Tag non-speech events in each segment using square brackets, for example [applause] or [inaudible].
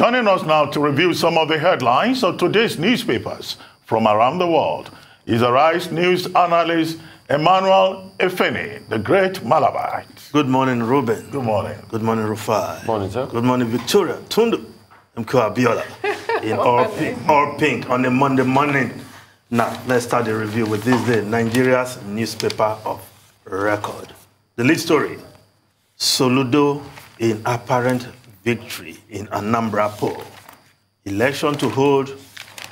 Joining us now to review some of the headlines of today's newspapers from around the world is Arise News analyst Emmanuel Efeni, the great Malabite. Good morning, Reuben. Good morning. Good morning, Rufai. Morning, sir. Good morning, Victoria. Tundun. Mkwa Abiola. [laughs] In all pink, all pink on a Monday morning. Now, let's start the review with ThisDay, Nigeria's newspaper of record. The lead story, Soludo in apparent victory in Anambra poll. Election to hold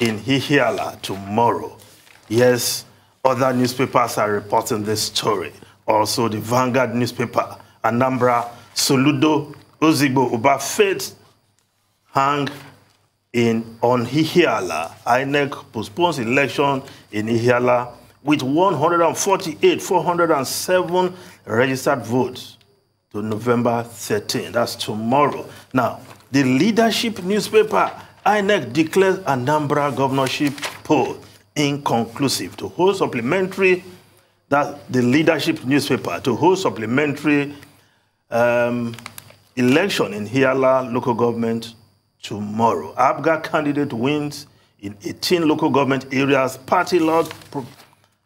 in Ihiala tomorrow. Yes, other newspapers are reporting this story. Also, the Vanguard newspaper, Anambra, Soludo, Ozigbo, Uba Faith hang in on Ihiala. INEC postpones election in Ihiala with 148, 407 registered votes to November 13. That's tomorrow. Now, the leadership newspaper, INEC declares Anambra governorship poll inconclusive to hold supplementary, that the leadership newspaper, to hold supplementary um, election in Ihiala local government tomorrow. APGA candidate wins in 18 local government areas. Party lost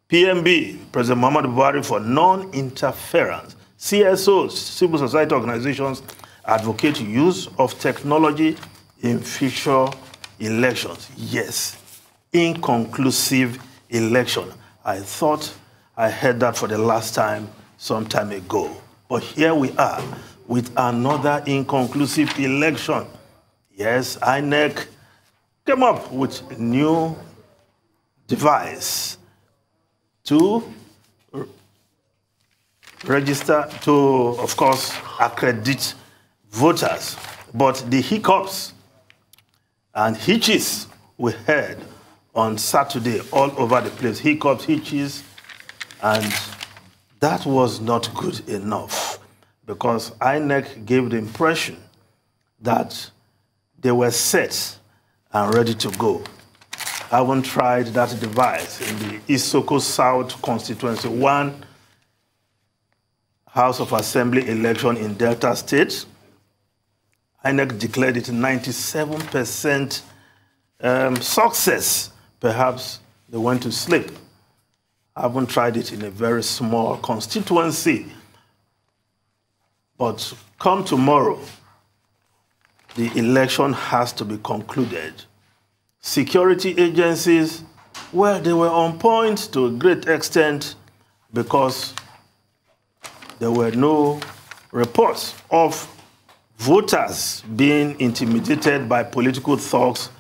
PMB, President Muhammad Buhari for non-interference. CSOs, civil society organizations, advocate use of technology in future elections. Yes, inconclusive election. I thought I heard that for the last time some time ago. But here we are with another inconclusive election. Yes, INEC came up with a new device to register, to, of course, accredit voters. But the hiccups and hitches we heard on Saturday all over the place, hiccups, hitches, and that was not good enough because INEC gave the impression that they were set and ready to go. I haven't tried that device in the Isoko South constituency, one House of Assembly election in Delta State. INEC declared it 97% um, success. Perhaps they went to sleep. I haven't tried it in a very small constituency. But come tomorrow, the election has to be concluded. Security agencies, well, they were on point to a great extent because there were no reports of voters being intimidated by political thugs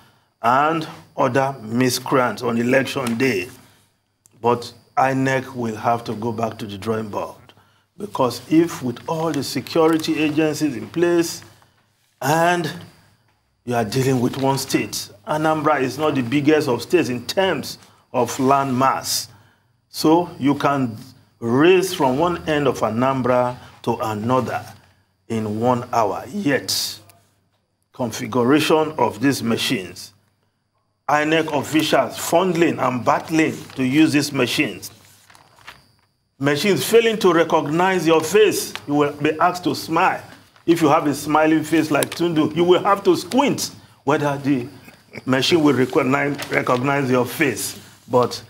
and other miscreants on election day. But INEC will have to go back to the drawing board because if with all the security agencies in place, and you are dealing with one state. Anambra is not the biggest of states in terms of land mass. So you can race from one end of Anambra to another in one hour. Yet, configuration of these machines, INEC officials fondling and battling to use these machines. Machines failing to recognize your face, you will be asked to smile if you have a smiling face like Tundun, you will have to squint whether the machine will recognize, recognize your face. But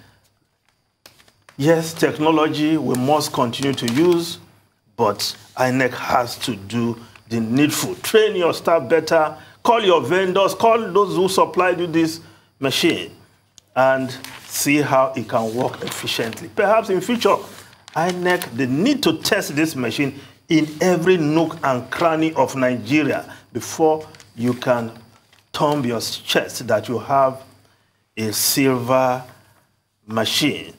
yes, technology we must continue to use, but INEC has to do the needful. Train your staff better, call your vendors, call those who supplied you this machine, and see how it can work efficiently. Perhaps in future, INEC, they need to test this machine in every nook and cranny of Nigeria before you can thumb your chest that you have a silver machine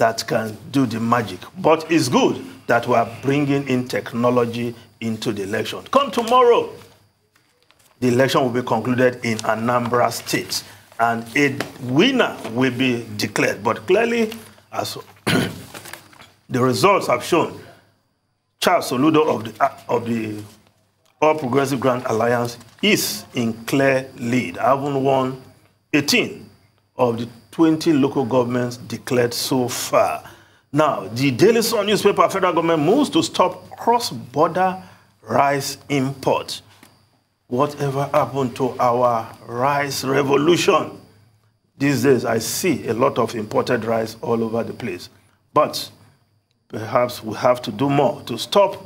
that can do the magic. But it's good that we are bringing in technology into the election. Come tomorrow, the election will be concluded in Anambra State, and a winner will be declared. But clearly, as [coughs] the results have shown, Charles Soludo of the, of the All Progressive Grand Alliance is in clear lead, having won 18 of the 20 local governments declared so far. Now, the Daily Sun newspaper, federal government moves to stop cross-border rice import. whatever happened to our rice revolution? These days, I see a lot of imported rice all over the place. But perhaps we have to do more to stop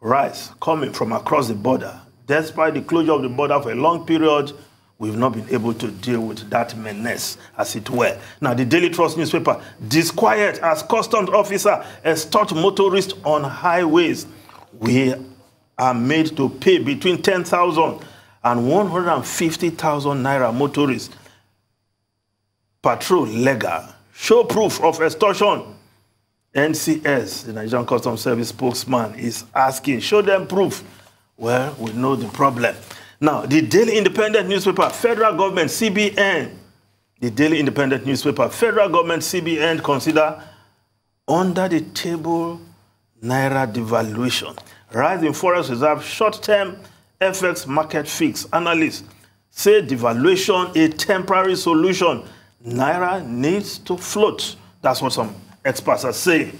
rice coming from across the border. Despite the closure of the border for a long period, we've not been able to deal with that menace, as it were. Now, the Daily Trust newspaper, disquiet as customs officer extort motorists on highways. We are made to pay between 10,000 and 150,000 naira motorists. Patrol legal. Show proof of extortion. NCS, the Nigerian Customs Service spokesman, is asking, show them proof. Well, we know the problem. Now, the Daily Independent newspaper, federal government, CBN, the Daily Independent newspaper, federal government, CBN, consider under the table naira devaluation, rise in forex reserve, short-term FX market fix. Analysts say devaluation a temporary solution. Naira needs to float. That's what some experts are saying.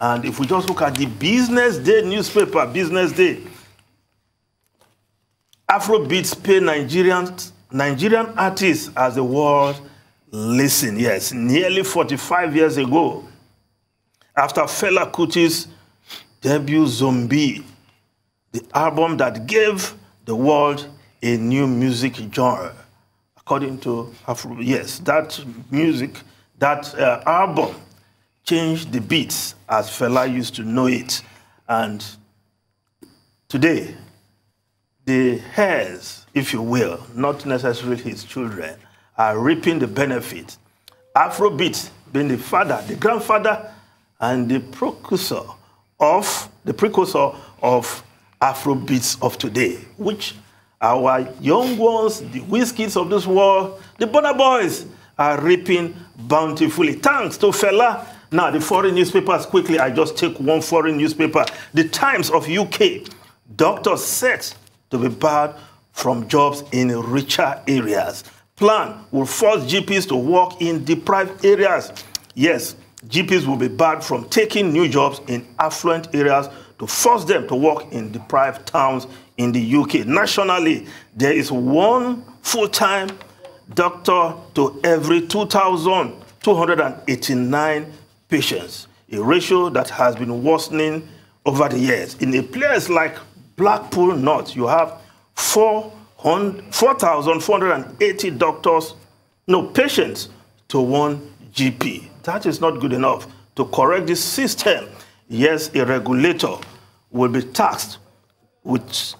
And if we just look at the Business Day newspaper, Business Day, Afrobeats pay Nigerian, Nigerian artists as the world listen. Yes, nearly 45 years ago, after Fela Kuti's debut Zombie, the album that gave the world a new music genre. According to Afro, yes, that music, that uh, album changed the beats as Fela used to know it. And today, the heirs, if you will, not necessarily his children, are reaping the benefit. Afrobeat being the father, the grandfather, and the precursor of the precursor of Afrobeats of today, which our young ones, the Wizkids of this world, the Burna Boys, are reaping bountifully. Thanks to Fela now, the foreign newspapers, quickly, I just take one foreign newspaper. The Times of UK. doctor set to be barred from jobs in richer areas. Plan will force GPs to work in deprived areas. Yes, GPs will be barred from taking new jobs in affluent areas to force them to work in deprived towns in the UK. Nationally, there is one full-time doctor to every 2,289 patients, a ratio that has been worsening over the years. In a place like Blackpool North, you have 4,480 doctors, no patients to one GP. That is not good enough to correct this system. Yes, a regulator will be tasked with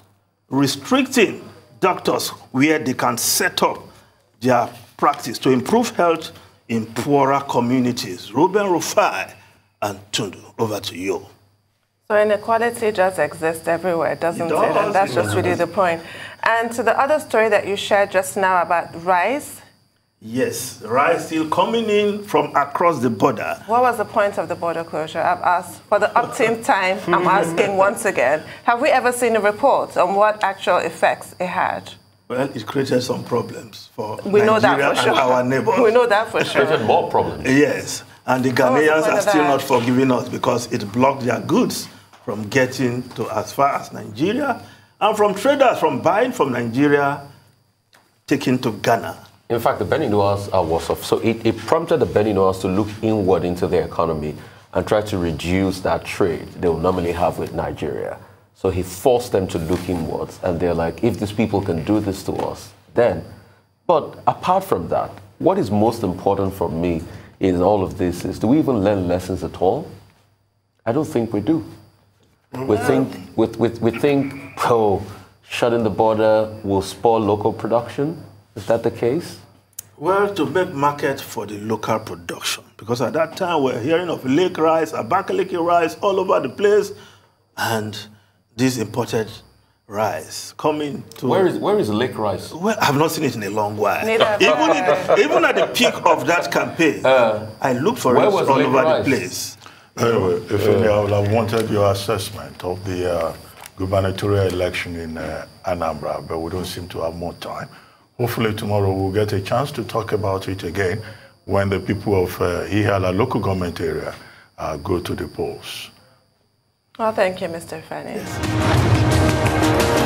restricting doctors where they can set up their practice to improve health in poorer communities. Reuben Rufai and Tundun, over to you. So inequality just exists everywhere, doesn't it? Does. it? And that's just really the point. And to the other story that you shared just now about rice. Yes, rice still coming in from across the border. What was the point of the border closure? I've asked for the uptime [laughs] time. I'm asking once again. Have we ever seen a report on what actual effects it had? Well, it created some problems for we Nigeria know that for sure. and our neighbors. We know that for sure. It created more problems. Yes, and the Ghanaians are still not forgiving us because it blocked their goods from getting to as far as Nigeria and from traders from buying from Nigeria, taking to Ghana. In fact, the Beninois are worse off. So it, it prompted the Beninois to look inward into their economy and try to reduce that trade they will normally have with Nigeria. So he forced them to look inwards. And they're like, if these people can do this to us, then. But apart from that, what is most important for me in all of this is do we even learn lessons at all? I don't think we do. We think, we, we, we think, oh, shutting the border will spoil local production. Is that the case? Well, to make market for the local production. Because at that time, we're hearing of lake rice, abakaliki rice all over the place. And this imported rice coming to. Where is where is lake rice? Well, I've not seen it in a long while. even, in, even at the peak of that campaign, uh, I looked for it all over rice? the place. Anyway, if uh, I would have wanted your assessment of the uh, gubernatorial election in uh, Anambra, but we don't seem to have more time. Hopefully tomorrow we'll get a chance to talk about it again when the people of uh, Ihiala local government area uh, go to the polls. Well, thank you, Mr. Fanny. Yes.